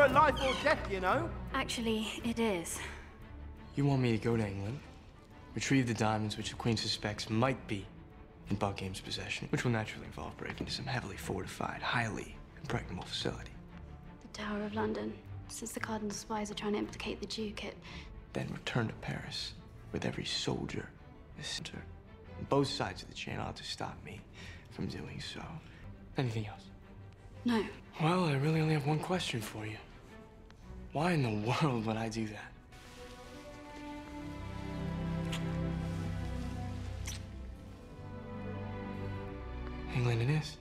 horses. Not a matter of life or death, you know. Actually, it is. You want me to go to England, retrieve the diamonds which the Queen suspects might be in Buckingham's possession, which will naturally involve breaking into some heavily fortified, highly impregnable facility. The Tower of London. Since the Cardinal spies are trying to implicate the Duke, it. Then return to Paris with every soldier a center. Both sides of the channel to stop me from doing so. Anything else? No. Well, I really only have one question for you. Why in the world would I do that? England it is.